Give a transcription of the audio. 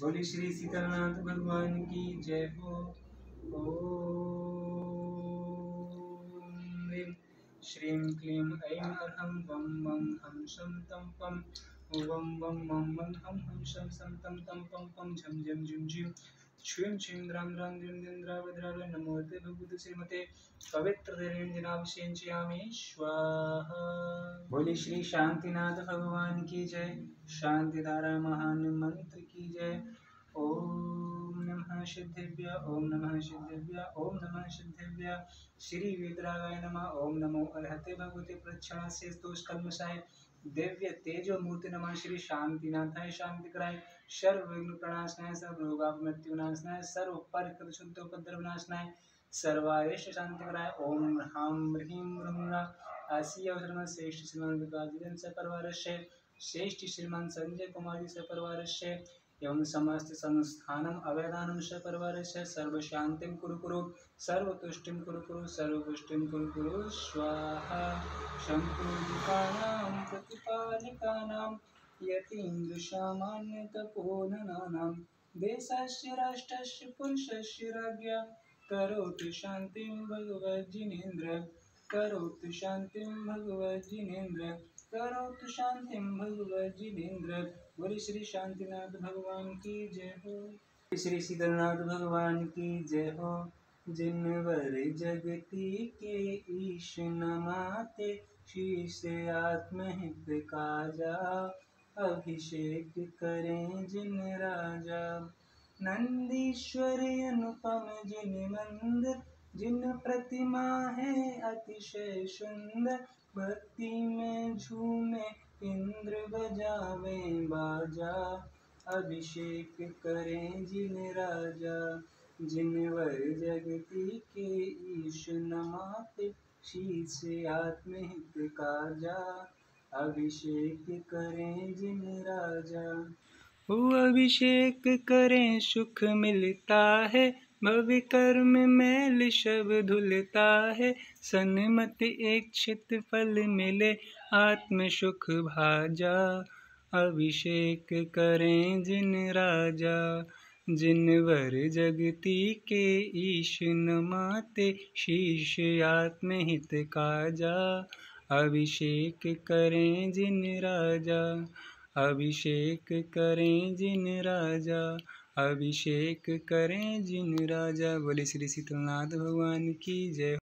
बोली श्री सीतानाथ भगवान की जय हो। श्री क्लीं ऐं अहं वं वं हं शं तं पं। वं वं मं वं हं हं शं सं तं तं पं पं झं झं झुं झिं। श्रीं श्रीं द्रां द्रां द्रीं द्रीं द्रावद्रावय नमोते भगवते श्रीमते स्वाहा बोली श्री शांतिनाथ भगवान की जय शांतिधारा महान मंत्र की जय ओम नमः सिद्धेभ्य ओम नमः ओम नमः श्री विद्रागाय नमः ओम नमो अर्हते भगवते कलमशाय दिव्य तेजो मूर्ति नमः श्री शांतिनाथाय शांति कराय। सर्व विघ्न प्रणाशनाय सर्व रोगाप मृत्यु नाशनाय सर्व पर शुद्ध उपद्रव नाशनाय सर्वायश शांति कराय। ओम ह्राम ह्रीं ब्रह्मणा आसी अवसर श्रेष्ठ श्रीमान विकास से परिवार श्रेष्ठ श्रीमान संजय कुमार जी से परिवार एवं समस्त संस्थानम अवैधानम स परवरस्य सर्व शांतिम कुरु कुरु सर्व तुष्टिम कुरु कुरु सर्व पुष्टिम कुरु कुरु, स्वाहा। शंकुलिकानां प्रतिपालिकानां यतीन्द्रसामान्यतपोधनानां देशस्य, राष्ट्रस्य, पुरुषस्य राज्ञा। करोतु शान्तिं भगवज्जिनेन्द्र, करोतु शान्तिं भगवज्जिनेन्द्र। करोतु शान्तिं भगवज्जिनेन्द्र बोले श्री शांतिनाथ भगवान की जय हो। श्री शीतलनाथ भगवान की जय हो। जिनवर जगती के ईश नमाते, शीश आत्महित काजा अभिषेक करें जिन राजा। नंदीश्वर अनुपम जिन मंदिर जिन प्रतिमा है अतिशय सुंदर भक्ति में झूमे, इंद्र बजावे बाजा। अभिषेक करें जिन राजा, जिन वर जगती के ईश नमाते, शीश आत्महित काजा। अभिषेक करें जिन राजा, वो अभिषेक करें, सुख मिलता है। भव्य कर्म मैल शब धुलता है। सन्मत एक फल मिले, आत्म सुख भाजा। अभिषेक करें जिन राजा, जिन वर जगती के ईश नमाते, शीश आत्महित काजा। अभिषेक करें जिन राजा, अभिषेक करें जिन राजा। अभिषेक करें जिन राजा। बोले श्री शीतलनाथ भगवान की जय